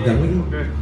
Jangan lagi.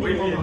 おいしい。